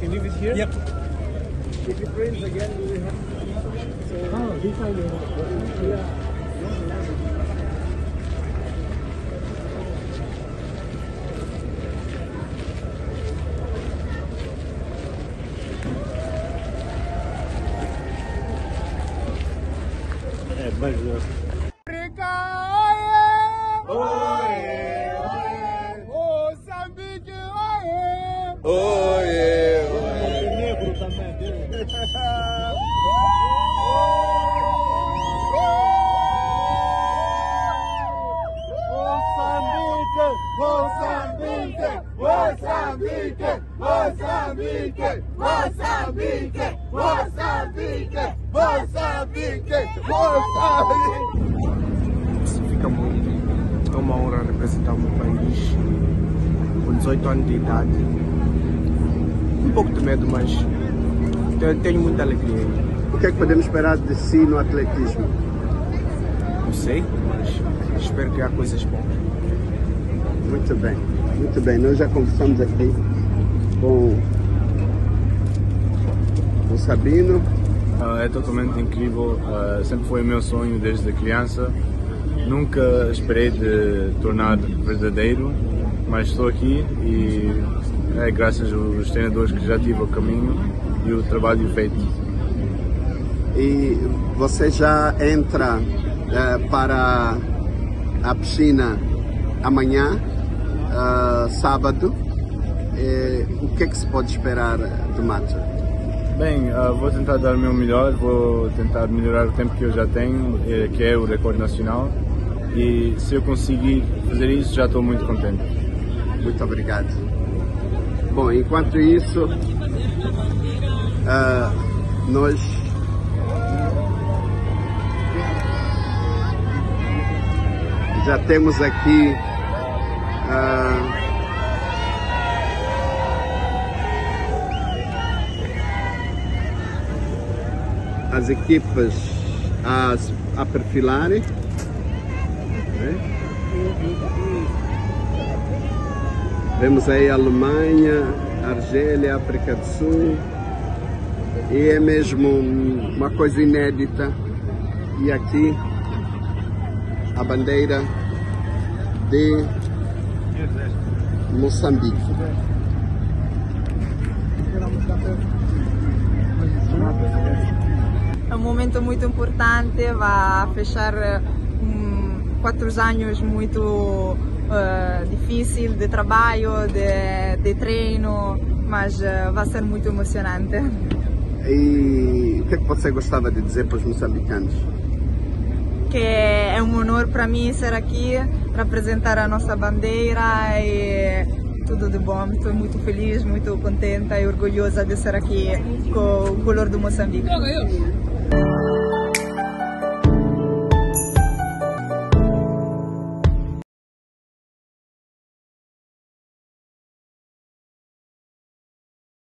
Can leave it here? Yep. If it rains again, we will have. So, oh, this side. Yeah. É, Moçambique, Moçambique, Moçambique, Moçambique, Moçambique, Moçambique. Fica muito. É uma honra representar o meu país com 18 anos de idade. Um pouco de medo, mas te- tenho muita alegria. O que é que podemos esperar de si no atletismo? Não sei, mas espero que há coisas boas. Muito bem, muito bem. Nós já conversamos aqui com o Sabino. Ah, É totalmente incrível, ah, sempre foi o meu sonho desde criança. Nunca esperei de tornar verdadeiro, mas estou aqui e é graças aos treinadores que já tive ao caminho e o trabalho feito. E você já entra eh, para a piscina amanhã, ah, sábado. Eh, o que é que se pode esperar do Mato? Bem, ah, vou tentar dar o meu melhor, vou tentar melhorar o tempo que eu já tenho, eh, que é o recorde nacional. E se eu conseguir fazer isso, já estou muito contente. Muito obrigado. Bom, enquanto isso, ah, nós já temos aqui ah, as equipas a, a perfilarem. Vemos aí Alemanha, Argélia, África do Sul. E é mesmo um- uma coisa inédita. E aqui a bandeira de Moçambique. É um momento muito importante, vai fechar um, quatro anos muito eh, difícil de trabalho, de, de treino, mas eh, vai ser muito emocionante. E o que é que você gostava de dizer para os moçambicanos? Que é um honor para mim ser aqui, representar a nossa bandeira e tudo de bom. Estou muito feliz, muito contente e orgulhosa de ser aqui com o color do Moçambique.